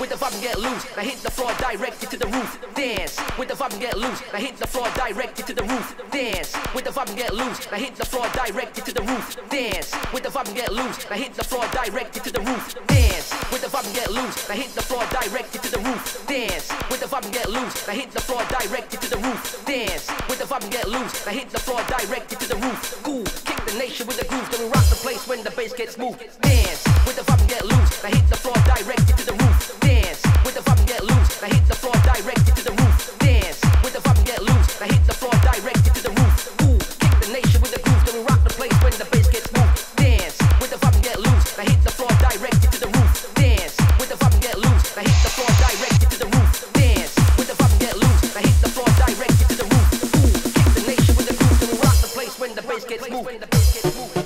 with the vibe and get loose. Now hit the floor direct, get to the roof. Dance with the vibe and get loose. Now hit the floor direct, get to the roof. Dance with the vibe and get loose. Now hit the floor direct, get to the roof. Dance with the vibe and get loose. Now hit the floor direct, get to the roof. Dance with the vibe and get loose. Now hit the floor direct, get to the roof. Dance with the vibe and get loose. Now hit the floor direct, get to the roof. Dance with the vibe and get loose. Now hit the floor direct, to the roof. Cool, kick the nation with the groove. Then we rock the place when the bass gets moved. Dance with the vibe and get loose. Now hit the floor direct, get to the roof. when the bass gets moved.